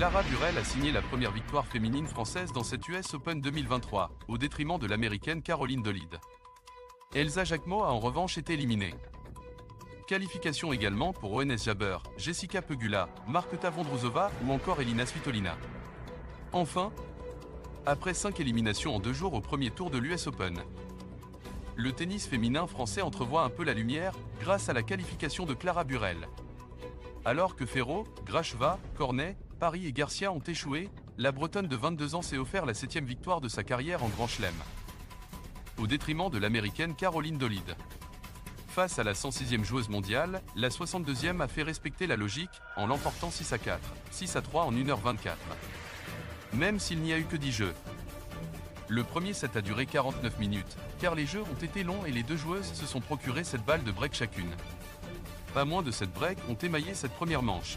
Clara Burel a signé la première victoire féminine française dans cette US Open 2023, au détriment de l'américaine Caroline Dolide. Elsa Jacquemot a en revanche été éliminée. Qualification également pour ONS Jabber, Jessica Pegula, Marketa Vondrouzova ou encore Elina Svitolina. Enfin, après 5 éliminations en deux jours au premier tour de l'US Open, le tennis féminin français entrevoit un peu la lumière grâce à la qualification de Clara Burel. Alors que Ferro, Gracheva, Cornet, Paris et Garcia ont échoué, la Bretonne de 22 ans s'est offert la septième victoire de sa carrière en Grand Chelem. Au détriment de l'américaine Caroline Dolide. Face à la 106e joueuse mondiale, la 62e a fait respecter la logique en l'emportant 6 à 4, 6 à 3 en 1h24. Même s'il n'y a eu que 10 jeux. Le premier set a duré 49 minutes, car les jeux ont été longs et les deux joueuses se sont procuré cette balle de break chacune. Pas moins de 7 breaks ont émaillé cette première manche.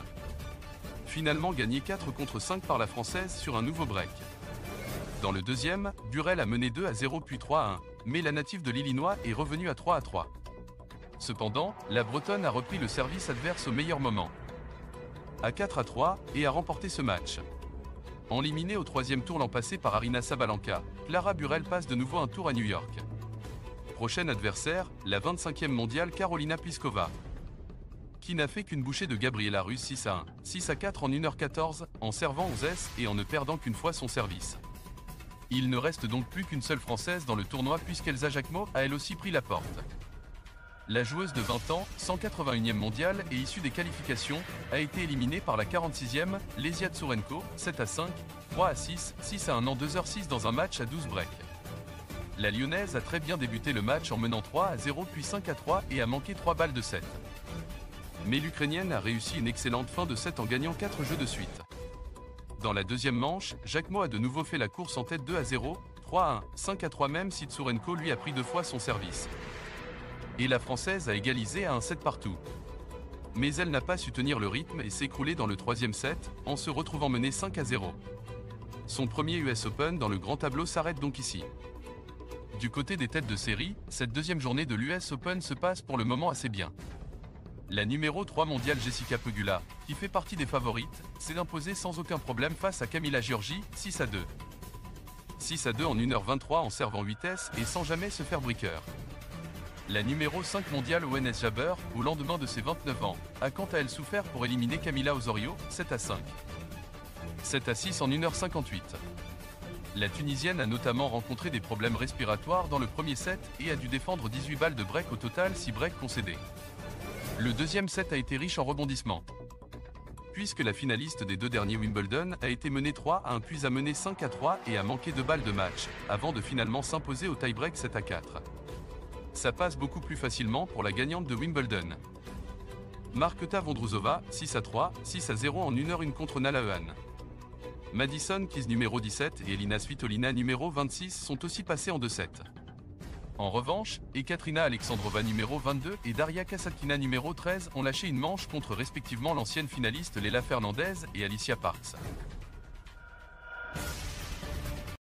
Finalement gagné 4 contre 5 par la française sur un nouveau break. Dans le deuxième, Burel a mené 2 à 0 puis 3 à 1, mais la native de l'Illinois est revenue à 3 à 3. Cependant, la Bretonne a repris le service adverse au meilleur moment. À 4 à 3, et a remporté ce match. Enliminée au troisième tour l'an passé par Arina Sabalenka, Clara Burel passe de nouveau un tour à New York. Prochain adversaire, la 25e mondiale Carolina Pliskova. Qui n'a fait qu'une bouchée de Gabriela Russe 6 à 1, 6 à 4 en 1h14, en servant aux S et en ne perdant qu'une fois son service. Il ne reste donc plus qu'une seule Française dans le tournoi puisqu'Elsa Jacquemot a elle aussi pris la porte. La joueuse de 20 ans, 181e mondiale et issue des qualifications, a été éliminée par la 46e, Lesia Tsurenko, 7 à 5, 3 à 6, 6 à 1 an 2h6 dans un match à 12 breaks. La Lyonnaise a très bien débuté le match en menant 3 à 0 puis 5 à 3 et a manqué 3 balles de 7. Mais l'Ukrainienne a réussi une excellente fin de 7 en gagnant 4 jeux de suite. Dans la deuxième manche, Jacquemot a de nouveau fait la course en tête 2 à 0, 3 à 1, 5 à 3 même si Tsurenko lui a pris deux fois son service et la Française a égalisé à un set partout. Mais elle n'a pas su tenir le rythme et s'écrouler dans le troisième set, en se retrouvant menée 5 à 0. Son premier US Open dans le grand tableau s'arrête donc ici. Du côté des têtes de série, cette deuxième journée de l'US Open se passe pour le moment assez bien. La numéro 3 mondiale Jessica Pegula, qui fait partie des favorites, s'est imposée sans aucun problème face à Camilla Giorgi, 6 à 2. 6 à 2 en 1h23 en servant vitesse et sans jamais se faire briqueur. La numéro 5 mondiale ONS Jabber, au lendemain de ses 29 ans, a quant à elle souffert pour éliminer Camila Osorio, 7 à 5. 7 à 6 en 1h58. La Tunisienne a notamment rencontré des problèmes respiratoires dans le premier set et a dû défendre 18 balles de break au total 6 breaks concédés. Le deuxième set a été riche en rebondissements. Puisque la finaliste des deux derniers Wimbledon a été menée 3 à 1 puis a mené 5 à 3 et a manqué 2 balles de match, avant de finalement s'imposer au tie-break 7 à 4 ça passe beaucoup plus facilement pour la gagnante de Wimbledon. Marketa Vondrouzova, 6 à 3, 6 à 0 en 1h1 contre Nalaehan. Madison Keys numéro 17 et Elina Svitolina numéro 26 sont aussi passés en 2-7. En revanche, Ekaterina Alexandrova numéro 22 et Daria Kasatkina numéro 13 ont lâché une manche contre respectivement l'ancienne finaliste Léla Fernandez et Alicia Parks.